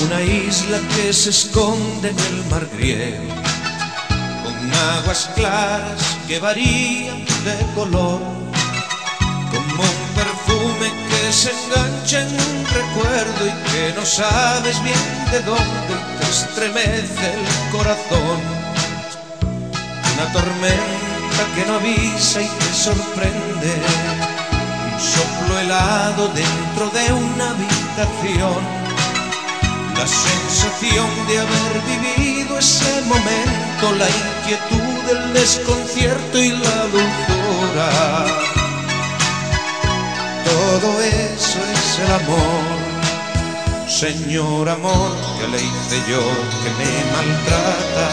isla que se esconde en el mar griego, con aguas claras que varían de color, como un perfume que se engancha en un recuerdo y que no sabes bien de dónde te estremece el corazón. Una tormenta que no avisa y te sorprende, un soplo helado dentro de una habitación la sensación de haber vivido ese momento, la inquietud, el desconcierto y la dulzura. Todo eso es el amor. Señor amor, que le hice yo que me maltrata,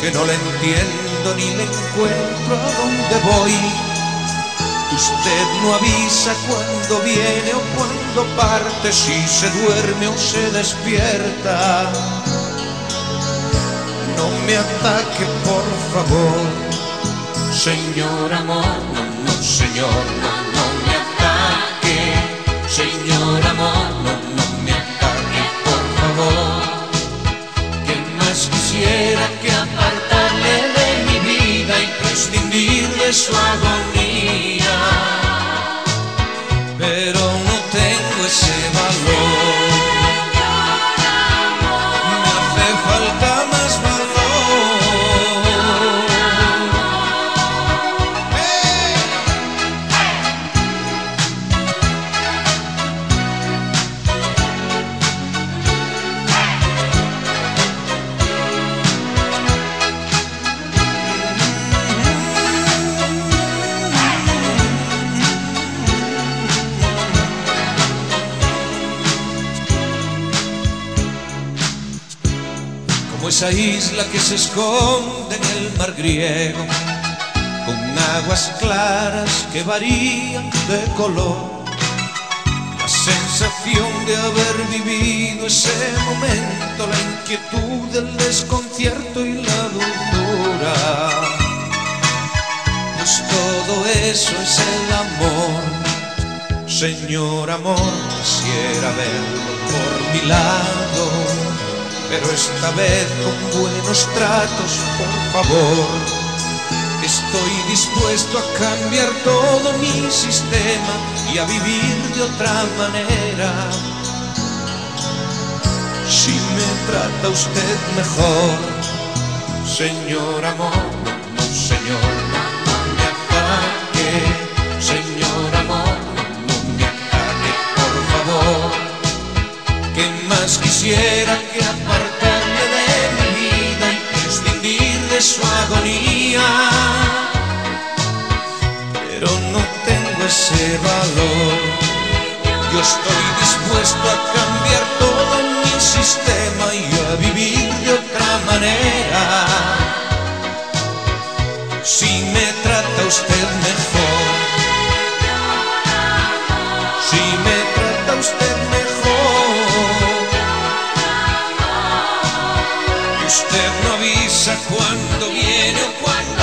que no le entiendo ni le encuentro a dónde voy Usted no avisa cuando viene o cuando parte, si se duerme o se despierta. No me ataque, por favor. Señor amor, no, no, señor, no, no me ataque. Señor amor, no, no me ataque, por favor. Que más quisiera que apartarle de mi vida y prescindir su agonía? Esa isla que se esconde en el mar griego, con aguas claras que varían de color. La sensación de haber vivido ese momento, la inquietud, el desconcierto y la dulzura. Pues todo eso es el amor. Señor amor, quisiera verlo por mi lado pero esta vez con buenos tratos, por favor. Estoy dispuesto a cambiar todo mi sistema y a vivir de otra manera. Si me trata usted mejor, señor amor, ¿Qué más quisiera que su agonía, pero no tengo ese valor. Yo estoy dispuesto a cambiar todo mi sistema y a vivir de otra manera. Si me trata usted avisa cuando viene o cuando